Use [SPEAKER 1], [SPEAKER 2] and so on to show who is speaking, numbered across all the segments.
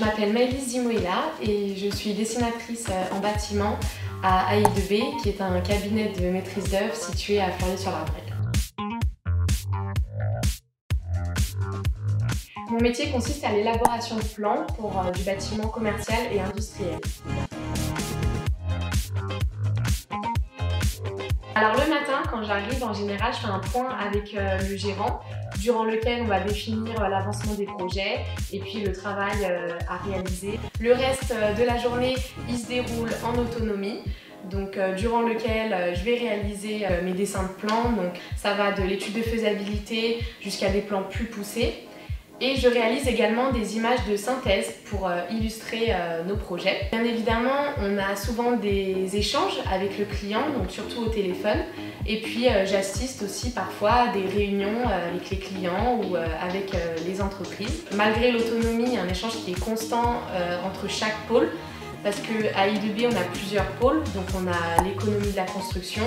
[SPEAKER 1] je m'appelle Maëlys Zimoïla et je suis dessinatrice euh, en bâtiment à AI2B, qui est un cabinet de maîtrise d'œuvre situé à Fleury-sur-l'Ardrel. Mon métier consiste à l'élaboration de plans pour euh, du bâtiment commercial et industriel. Alors le matin, quand j'arrive, en général, je fais un point avec euh, le gérant, durant lequel on va définir euh, l'avancement des projets et puis le travail euh, à réaliser. Le reste de la journée, il se déroule en autonomie. Donc, durant lequel je vais réaliser mes dessins de plans. Donc, ça va de l'étude de faisabilité jusqu'à des plans plus poussés. Et je réalise également des images de synthèse pour euh, illustrer euh, nos projets. Bien évidemment, on a souvent des échanges avec le client, donc surtout au téléphone. Et puis euh, j'assiste aussi parfois à des réunions avec les clients ou avec les entreprises. Malgré l'autonomie, il y a un échange qui est constant entre chaque pôle parce qu'à I2B, on a plusieurs pôles. Donc, on a l'économie de la construction,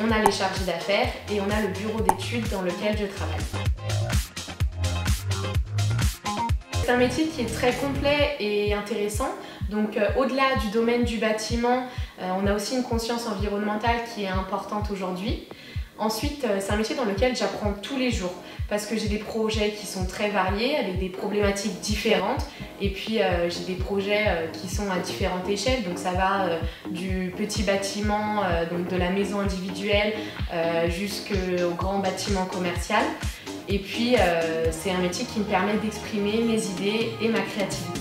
[SPEAKER 1] on a les chargés d'affaires et on a le bureau d'études dans lequel je travaille. C'est un métier qui est très complet et intéressant. Donc euh, au-delà du domaine du bâtiment, euh, on a aussi une conscience environnementale qui est importante aujourd'hui. Ensuite, euh, c'est un métier dans lequel j'apprends tous les jours parce que j'ai des projets qui sont très variés avec des problématiques différentes et puis j'ai des projets qui sont à différentes échelles donc ça va du petit bâtiment donc de la maison individuelle jusqu'au grand bâtiment commercial et puis, euh, c'est un métier qui me permet d'exprimer mes idées et ma créativité.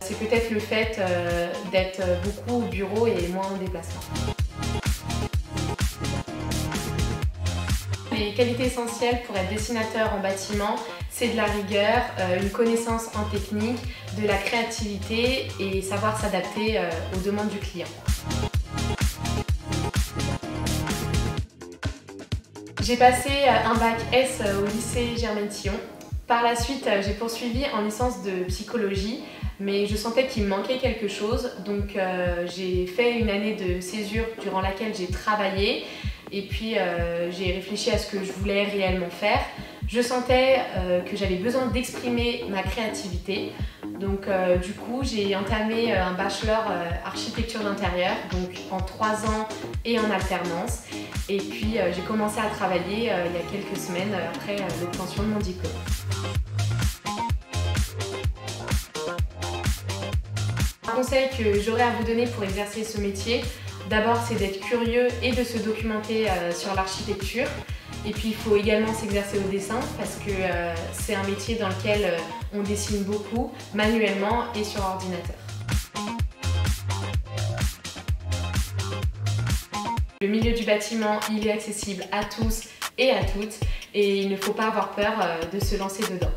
[SPEAKER 1] C'est peut-être le fait euh, d'être beaucoup au bureau et moins en déplacement. Les qualités essentielles pour être dessinateur en bâtiment, c'est de la rigueur, euh, une connaissance en technique, de la créativité et savoir s'adapter aux demandes du client. J'ai passé euh, un bac S euh, au lycée Germaine-Tillon. Par la suite, euh, j'ai poursuivi en licence de psychologie, mais je sentais qu'il me manquait quelque chose, donc j'ai fait une année de césure durant laquelle j'ai travaillé, et puis j'ai réfléchi à ce que je voulais réellement faire. Je sentais que j'avais besoin d'exprimer ma créativité, donc euh, du coup, j'ai entamé euh, un bachelor euh, architecture d'intérieur, donc en trois ans et en alternance. Et puis j'ai commencé à travailler il y a quelques semaines après l'obtention de mon diplôme. Un conseil que j'aurais à vous donner pour exercer ce métier, d'abord c'est d'être curieux et de se documenter sur l'architecture. Et puis il faut également s'exercer au dessin parce que euh, c'est un métier dans lequel euh, on dessine beaucoup, manuellement et sur ordinateur. Le milieu du bâtiment, il est accessible à tous et à toutes et il ne faut pas avoir peur euh, de se lancer dedans.